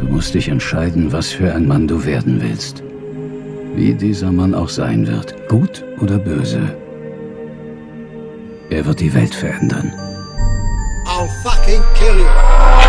Du musst dich entscheiden, was für ein Mann du werden willst. Wie dieser Mann auch sein wird, gut oder böse. Er wird die Welt verändern. I'll fucking kill you.